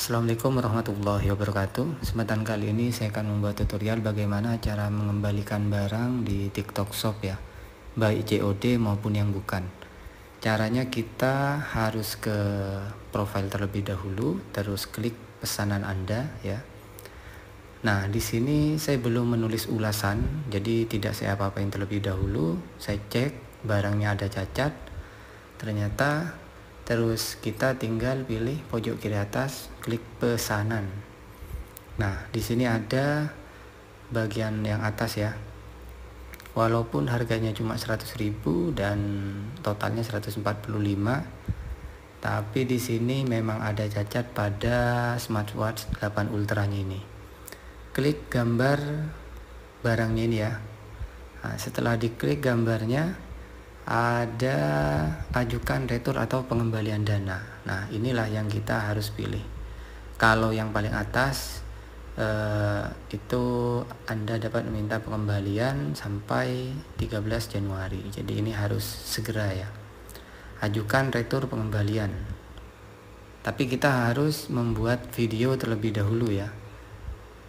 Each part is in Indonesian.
Assalamualaikum warahmatullahi wabarakatuh. Kesempatan kali ini saya akan membuat tutorial bagaimana cara mengembalikan barang di TikTok Shop ya Baik COD maupun yang bukan. Caranya kita harus ke profile terlebih dahulu Terus klik pesanan Anda ya. Nah di sini saya belum menulis ulasan Jadi tidak saya apa-apain terlebih dahulu. Saya cek barangnya ada cacat Ternyata terus kita tinggal pilih pojok kiri atas klik pesanan. Nah di sini ada bagian yang atas ya. Walaupun harganya cuma 100.000 dan totalnya 145 tapi di sini memang ada cacat pada smartwatch 8 ultranya ini. Klik gambar barangnya ini ya. Nah, setelah diklik gambarnya ada ajukan retur atau pengembalian dana. Nah, inilah yang kita harus pilih. Kalau yang paling atas eh, itu Anda dapat meminta pengembalian sampai 13 Januari. Jadi ini harus segera ya. Ajukan retur pengembalian. Tapi kita harus membuat video terlebih dahulu ya.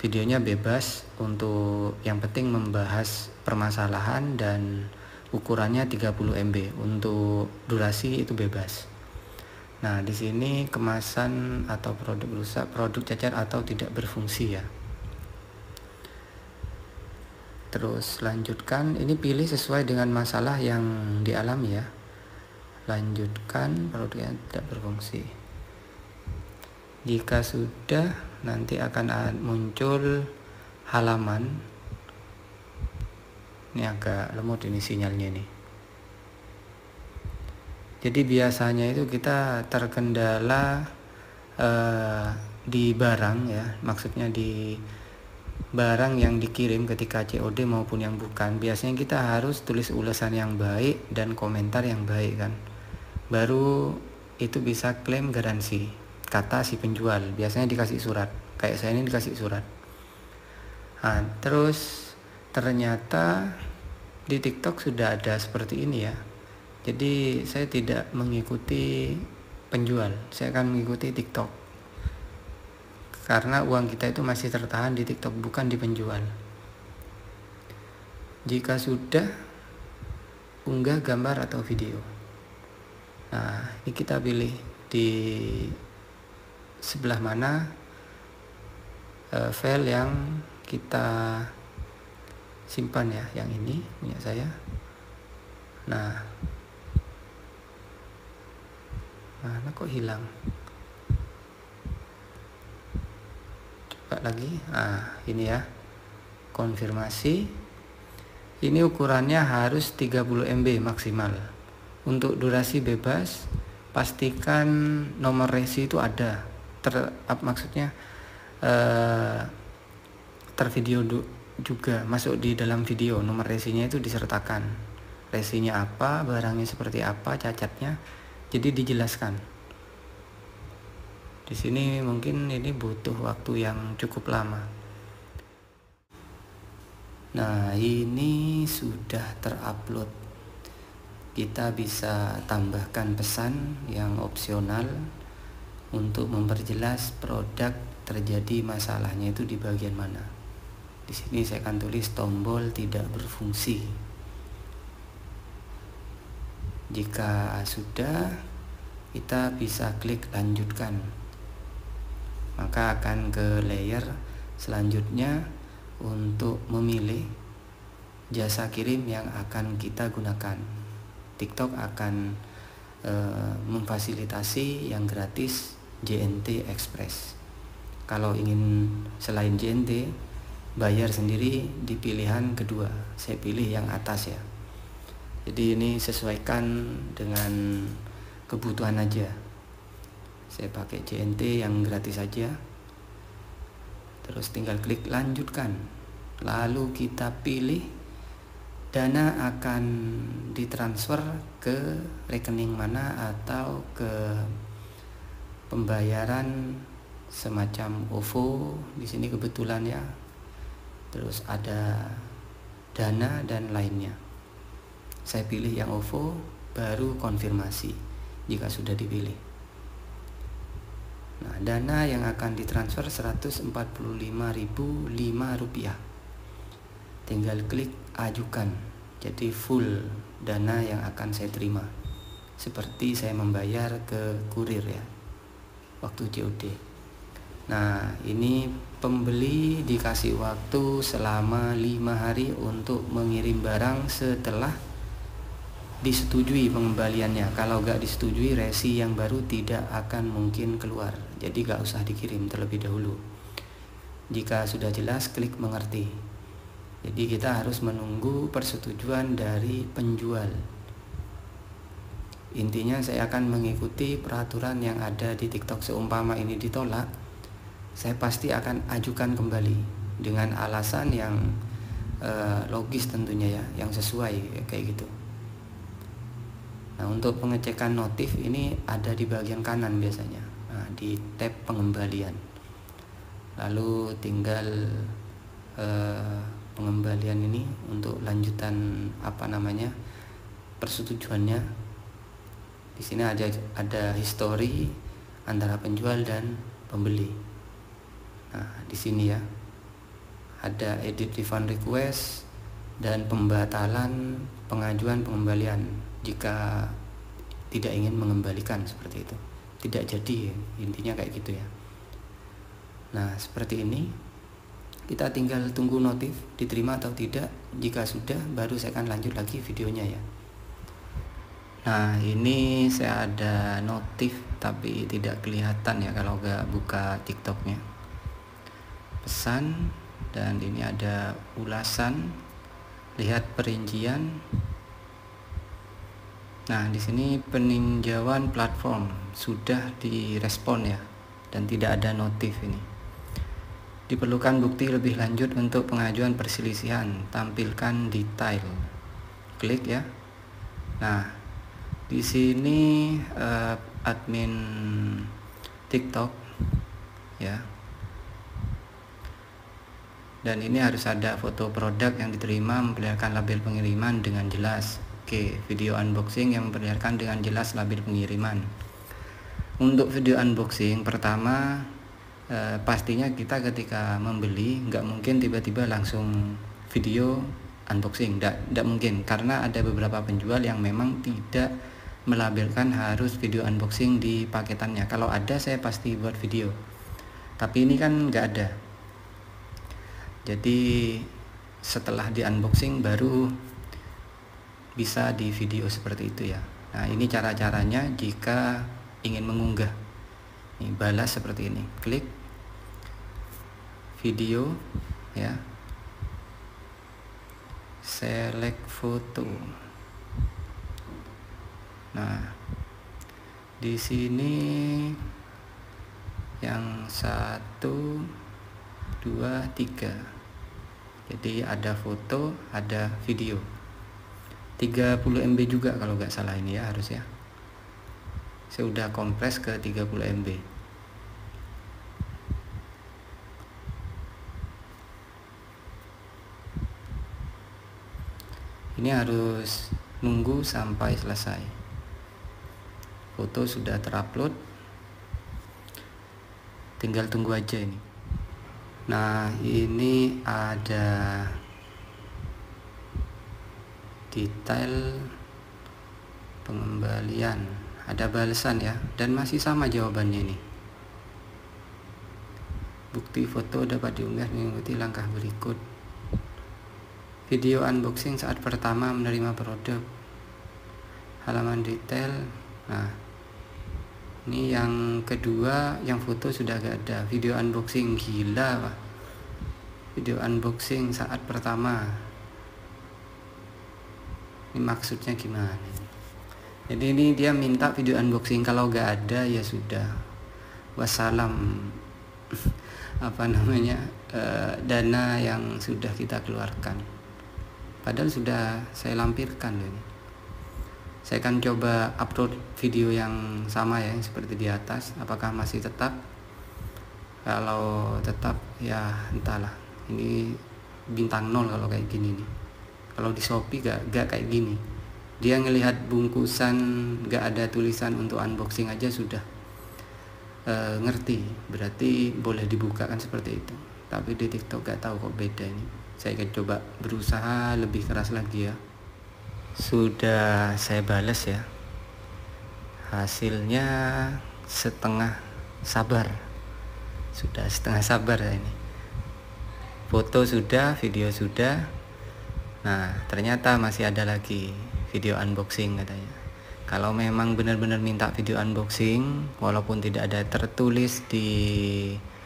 Videonya bebas untuk yang penting membahas permasalahan dan ukurannya 30 MB untuk durasi itu bebas. Nah di sini kemasan atau produk rusak produk cacat atau tidak berfungsi ya. Terus lanjutkan ini pilih sesuai dengan masalah yang dialami ya. Lanjutkan produk yang tidak berfungsi. Jika sudah nanti akan muncul halaman ini agak lemot ini sinyalnya nih jadi biasanya itu kita terkendala uh, di barang ya maksudnya di barang yang dikirim ketika COD maupun yang bukan. Biasanya kita harus tulis ulasan yang baik dan komentar yang baik kan. Baru itu bisa klaim garansi kata si penjual. Biasanya dikasih surat kayak saya ini dikasih surat. Nah, terus ternyata di TikTok sudah ada seperti ini ya. Jadi saya tidak mengikuti penjual, saya akan mengikuti TikTok. Karena uang kita itu masih tertahan di TikTok bukan di penjual. Jika sudah unggah gambar atau video. Nah, ini kita pilih di sebelah mana uh, file yang kita simpan ya yang ini punya saya. Nah. Mana kok hilang? Coba lagi. Ah ini ya. Konfirmasi. Ini ukurannya harus 30 MB maksimal. Untuk durasi bebas pastikan nomor resi itu ada. Ter maksudnya eh, tervideo juga masuk di dalam video. Nomor resinya itu disertakan. Resinya apa barangnya seperti apa cacatnya. Jadi dijelaskan. Di sini mungkin ini butuh waktu yang cukup lama. Nah ini sudah terupload. Kita bisa tambahkan pesan yang opsional untuk memperjelas produk terjadi masalahnya itu di bagian mana di sini saya akan tulis tombol tidak berfungsi. Jika sudah, kita bisa klik lanjutkan. Maka akan ke layer selanjutnya untuk memilih jasa kirim yang akan kita gunakan. TikTok akan e, memfasilitasi yang gratis JNT Express. Kalau ingin selain JNT, bayar sendiri di pilihan kedua. Saya pilih yang atas ya. Jadi ini sesuaikan dengan kebutuhan aja. Saya pakai JNT yang gratis saja terus tinggal klik lanjutkan. Lalu kita pilih dana akan ditransfer ke rekening mana atau ke pembayaran semacam OVO di sini kebetulan ya terus ada dana dan lainnya saya pilih yang OVO baru konfirmasi jika sudah dipilih Nah, dana yang akan ditransfer 145.005 rupiah. Tinggal klik ajukan. Jadi full dana yang akan saya terima. Seperti saya membayar ke kurir ya. Waktu COD. Nah, ini pembeli dikasih waktu selama lima hari untuk mengirim barang setelah disetujui pengembaliannya. Kalau gak disetujui resi yang baru tidak akan mungkin keluar. Jadi gak usah dikirim terlebih dahulu. Jika sudah jelas klik mengerti. Jadi kita harus menunggu persetujuan dari penjual. Intinya saya akan mengikuti peraturan yang ada di tiktok. Seumpama ini ditolak saya pasti akan ajukan kembali dengan alasan yang uh, logis tentunya ya, yang sesuai kayak gitu. Nah untuk pengecekan notif ini ada di bagian kanan biasanya, nah, di tab pengembalian. Lalu tinggal uh, pengembalian ini untuk lanjutan apa namanya persetujuannya. Di sini ada ada histori antara penjual dan pembeli. Nah, di sini ya. Ada edit refund request dan pembatalan pengajuan pengembalian jika tidak ingin mengembalikan seperti itu. Tidak jadi intinya kayak gitu ya. Nah, seperti ini kita tinggal tunggu notif diterima atau tidak. Jika sudah baru saya akan lanjut lagi videonya ya. Nah, ini saya ada notif tapi tidak kelihatan ya kalau nggak buka TikToknya pesan dan ini ada ulasan. Lihat perincian. Nah di sini peninjauan platform sudah direspon ya dan tidak ada notif ini. Diperlukan bukti lebih lanjut untuk pengajuan perselisihan. Tampilkan detail. Klik ya. Nah di sini uh, admin TikTok ya dan ini harus ada foto produk yang diterima memperlihatkan label pengiriman dengan jelas. Oke video unboxing yang memperlihatkan dengan jelas label pengiriman. Untuk video unboxing pertama eh, pastinya kita ketika membeli nggak mungkin tiba-tiba langsung video unboxing. Tidak mungkin karena ada beberapa penjual yang memang tidak melabelkan harus video unboxing di paketannya. Kalau ada saya pasti buat video. Tapi ini kan nggak ada jadi setelah di unboxing baru bisa di video seperti itu ya. Nah ini cara-caranya jika ingin mengunggah. Ini balas seperti ini. Klik video ya. Select foto. Nah di sini yang satu dua tiga jadi ada foto ada video. 30 MB juga kalau nggak salah ini ya harus ya. Saya udah kompres ke 30 MB ini harus nunggu sampai selesai. Foto sudah terupload. Tinggal tunggu aja ini Nah, ini ada detail pengembalian. Ada balasan ya dan masih sama jawabannya ini. Bukti foto dapat diunggah mengikuti langkah berikut. Video unboxing saat pertama menerima produk. Halaman detail. Nah, ini yang kedua yang foto sudah gak ada. Video unboxing gila pak. Video unboxing saat pertama. Ini maksudnya gimana? Jadi ini dia minta video unboxing. Kalau gak ada ya sudah. Wassalam. Apa namanya uh, dana yang sudah kita keluarkan. Padahal sudah saya lampirkan loh ini saya akan coba upload video yang sama ya seperti di atas. Apakah masih tetap? Kalau tetap ya entahlah. Ini bintang nol kalau kayak gini nih. Kalau di Shopee gak, gak kayak gini. Dia ngelihat bungkusan gak ada tulisan untuk unboxing aja sudah. Uh, ngerti? Berarti boleh dibuka kan seperti itu. Tapi di TikTok gak tahu kok beda ini. Saya akan coba berusaha lebih keras lagi ya sudah saya balas ya. Hasilnya setengah sabar. Sudah setengah sabar ya ini. Foto sudah video sudah. Nah ternyata masih ada lagi video unboxing katanya. Kalau memang benar-benar minta video unboxing walaupun tidak ada tertulis di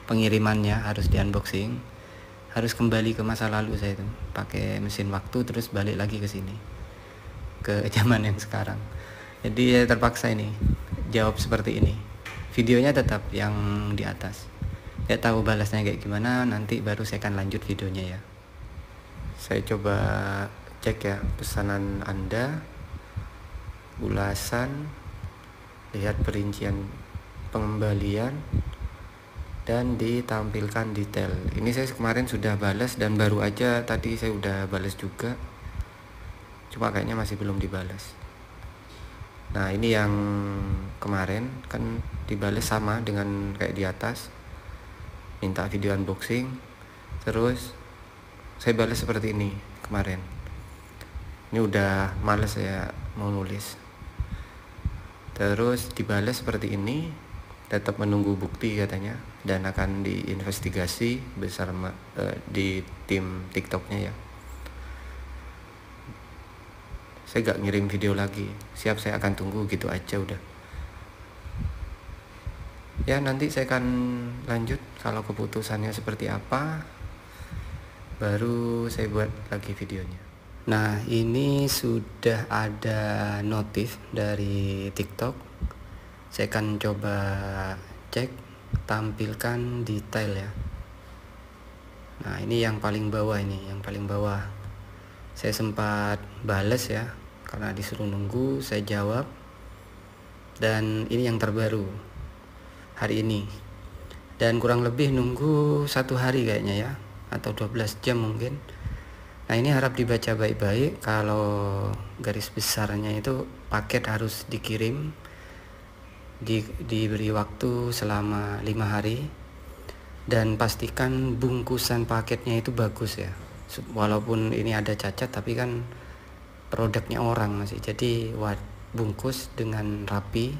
pengirimannya harus di unboxing. Harus kembali ke masa lalu saya itu. Pakai mesin waktu terus balik lagi ke sini ke zaman yang sekarang. Jadi saya terpaksa ini jawab seperti ini. Videonya tetap yang di atas. Ya tahu balasnya kayak gimana nanti baru saya akan lanjut videonya ya. Saya coba cek ya pesanan anda. Ulasan. Lihat perincian pengembalian. Dan ditampilkan detail. Ini saya kemarin sudah balas dan baru aja tadi saya udah balas juga cuma kayaknya masih belum dibalas nah ini yang kemarin kan dibalas sama dengan kayak di atas. Minta video unboxing. Terus saya balas seperti ini kemarin. Ini udah males saya mau nulis. Terus dibalas seperti ini tetap menunggu bukti katanya dan akan diinvestigasi besar uh, di tim tiktoknya ya saya gak ngirim video lagi. Siap saya akan tunggu gitu aja udah. Ya nanti saya akan lanjut kalau keputusannya seperti apa. Baru saya buat lagi videonya. Nah ini sudah ada notif dari TikTok. Saya akan coba cek tampilkan detail ya. Nah ini yang paling bawah ini yang paling bawah Saya sempat bales ya Karena disuruh nunggu saya jawab. Dan ini yang terbaru Hari ini. Dan kurang lebih nunggu satu hari kayaknya ya Atau 12 jam mungkin. Nah ini harap dibaca baik-baik. Kalau garis besarnya itu paket harus dikirim di, diberi waktu selama lima hari. Dan pastikan bungkusan paketnya itu bagus ya walaupun ini ada cacat tapi kan produknya orang masih jadi buat bungkus dengan rapi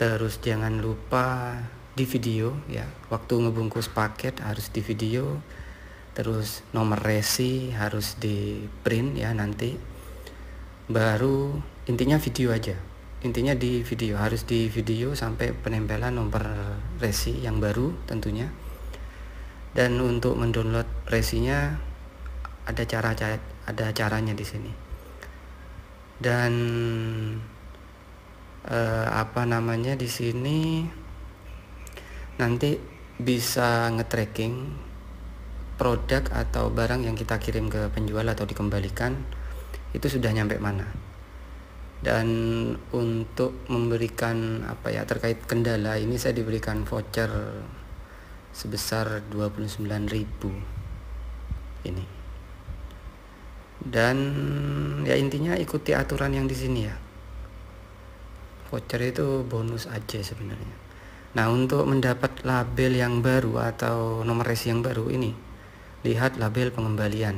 terus jangan lupa di video ya. Waktu ngebungkus paket harus di video terus nomor resi harus di print ya nanti. Baru intinya video aja. Intinya di video harus di video sampai penempelan nomor resi yang baru tentunya. Dan untuk mendownload resinya ada cara ada caranya di sini. Dan eh, apa namanya di sini nanti bisa nge-tracking produk atau barang yang kita kirim ke penjual atau dikembalikan itu sudah nyampe mana. Dan untuk memberikan apa ya terkait kendala ini saya diberikan voucher sebesar 29.000 ini dan ya intinya ikuti aturan yang di sini ya voucher itu bonus aja sebenarnya nah untuk mendapat label yang baru atau nomor resi yang baru ini lihat label pengembalian.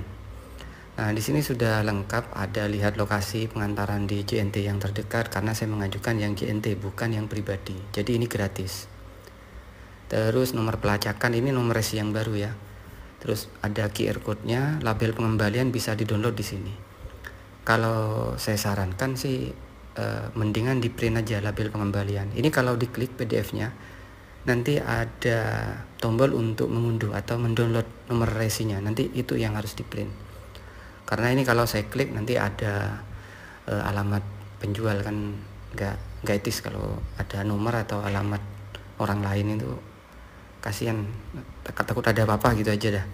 Nah, di sini sudah lengkap ada lihat lokasi pengantaran di JNT yang terdekat karena saya mengajukan yang JNT bukan yang pribadi. Jadi ini gratis. Terus nomor pelacakan ini nomor resi yang baru ya. Terus ada QR code-nya, label pengembalian bisa di-download di sini. Kalau saya sarankan sih uh, mendingan di print aja label pengembalian. Ini kalau diklik PDF-nya nanti ada tombol untuk mengunduh atau mendownload nomor resinya nanti itu yang harus di print karena ini kalau saya klik nanti ada uh, alamat penjual kan nggak nggak etis kalau ada nomor atau alamat orang lain itu kasihan takut takut ada apa-apa gitu aja dah.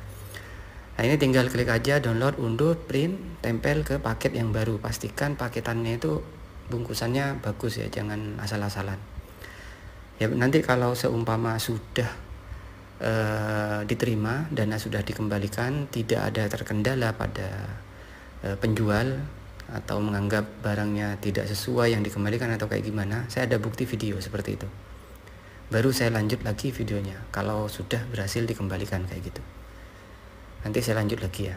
Nah ini tinggal klik aja download unduh print tempel ke paket yang baru. Pastikan paketannya itu bungkusannya bagus ya jangan asal-asalan. Ya nanti kalau seumpama sudah uh, diterima dana sudah dikembalikan tidak ada terkendala pada uh, penjual atau menganggap barangnya tidak sesuai yang dikembalikan atau kayak gimana saya ada bukti video seperti itu baru saya lanjut lagi videonya. Kalau sudah berhasil dikembalikan kayak gitu. Nanti saya lanjut lagi ya.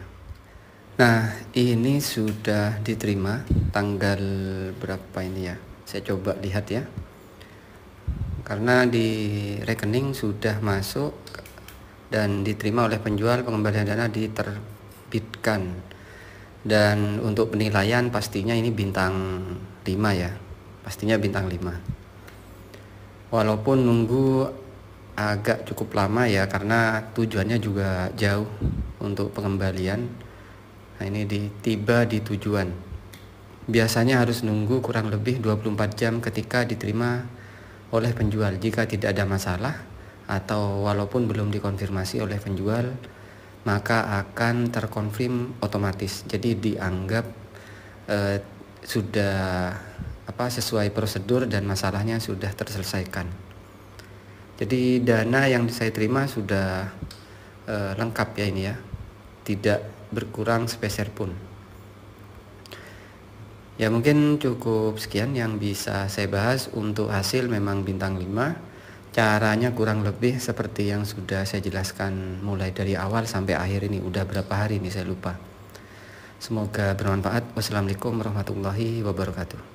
Nah ini sudah diterima tanggal berapa ini ya? Saya coba lihat ya. Karena di rekening sudah masuk dan diterima oleh penjual pengembalian dana diterbitkan. Dan untuk penilaian pastinya ini bintang 5 ya. Pastinya bintang 5 walaupun nunggu agak cukup lama ya karena tujuannya juga jauh untuk pengembalian. Nah ini di, tiba di tujuan. Biasanya harus nunggu kurang lebih 24 jam ketika diterima oleh penjual. Jika tidak ada masalah atau walaupun belum dikonfirmasi oleh penjual maka akan terkonfirm otomatis. Jadi dianggap eh, sudah apa sesuai prosedur dan masalahnya sudah terselesaikan. Jadi dana yang saya terima sudah e, lengkap ya ini ya, tidak berkurang sepeser pun. Ya mungkin cukup sekian yang bisa saya bahas. Untuk hasil memang bintang 5 Caranya kurang lebih seperti yang sudah saya jelaskan mulai dari awal sampai akhir ini. Udah berapa hari ini saya lupa. Semoga bermanfaat. Wassalamualaikum warahmatullahi wabarakatuh